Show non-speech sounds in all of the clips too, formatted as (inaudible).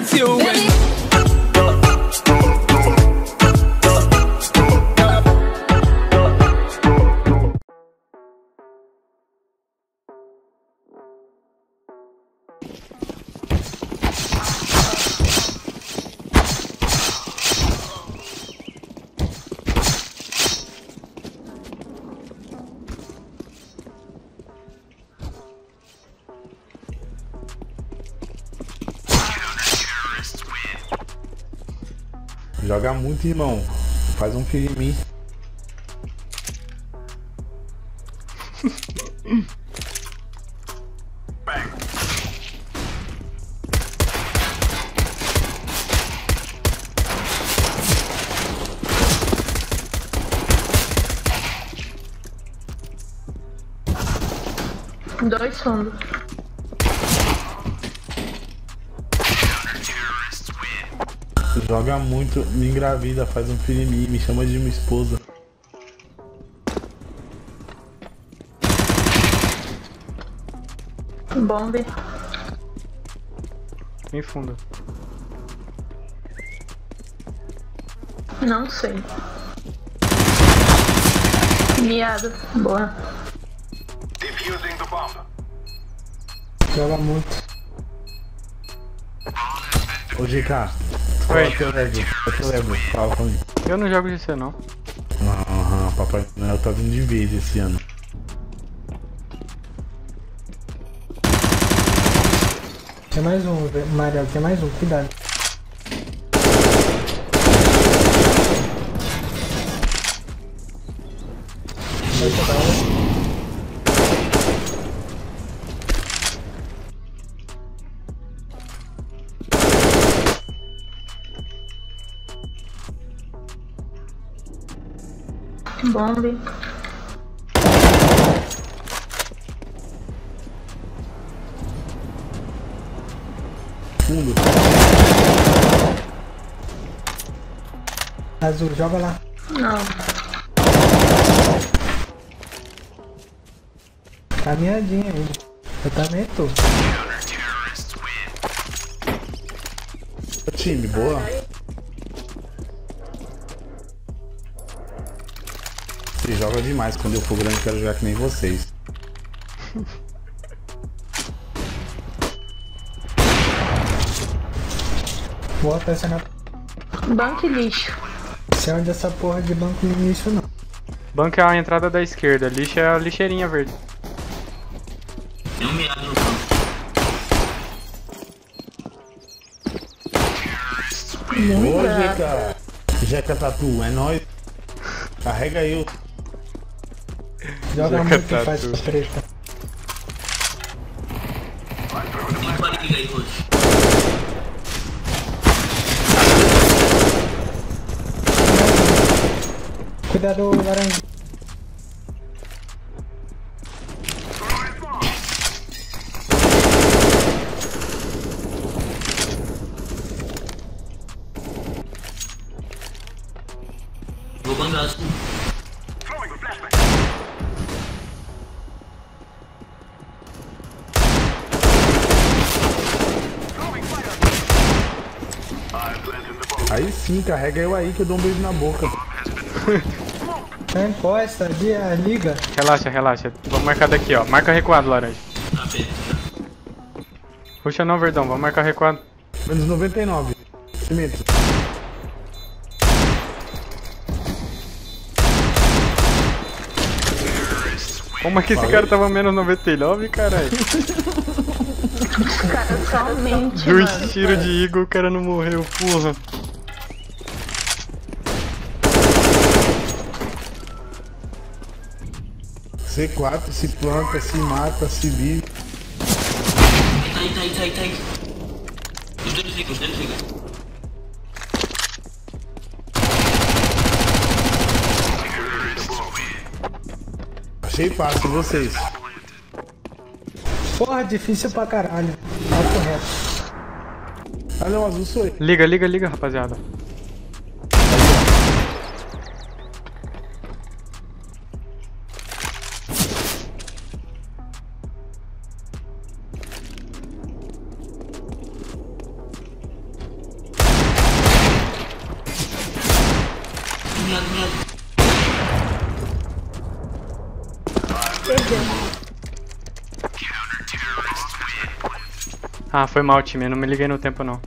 That's you. Baby, Joga muito, irmão. Faz um filho em mim. Dois fundos. Joga muito, me engravida, faz um filho em mim, me chama de minha esposa. Bombe. Em fundo. Não sei. Miado. Boa. Joga muito. Ô GK, qual Oi. é teu level? Qual é teu level? Fala mim. Eu não jogo GC não. Aham, papai Noel tá vindo de vez esse ano. Tem mais um. Mariel, tem mais um, cuidado. Vai Bombe. Fundo. Azul, joga lá. Não. Caminhadinha ainda. Eu também tô. Time, boa. Você joga demais. Quando eu for grande, eu quero jogar que nem vocês. Bota essa na. Banco e lixo. Sei onde essa porra de banco início não. Banco é a entrada da esquerda, lixo é a lixeirinha verde. Tem um miado no. Ô, GK. Jeca Tatu, é nóis. Carrega eu. Joga Joga muito tatu. faz preta. Tem aí, Roxo. Cuidado, laranja. Vou bangar assim. Aí sim, carrega eu aí que eu dou um beijo na boca. (laughs) Encosta, ali, a liga. Relaxa, relaxa. Vamos marcar daqui, ó. Marca recuado, laranja. Puxa não, verdão. Vamos marcar recuado. Menos 99. Cimento. Como é que esse cara tava menos 99, caralho? (laughs) Cara, somente. Dois tiros de Eagle, o cara não morreu, porra. C4 se planta, se mata, se vive. Tá aí, tá aí, tá aí, tá aí. Os dois ficam, os dois ficam. Achei fácil vocês. Porra, difícil pra caralho. Papo reto. Ah não, azul sou eu. Liga, liga, liga, rapaziada. Ah, foi mal, time. Eu não me liguei no tempo, não.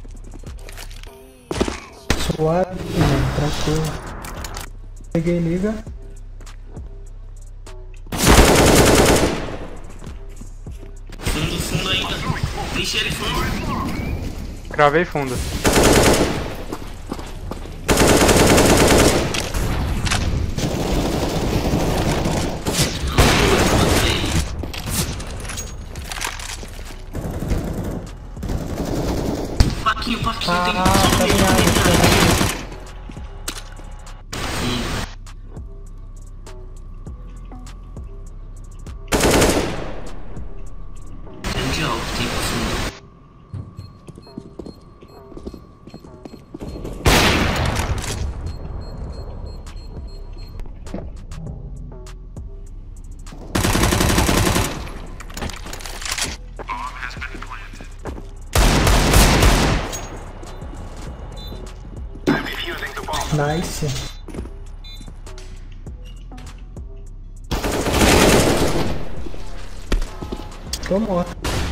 Suave, mano. Tranquilo. Peguei liga. Fundo, fundo ainda. Vixe, ele fundo. Cravei fundo. Paquinho, paquinho, Ah, tem tá ligado, tá ligado. Grande Nice. Tô morto.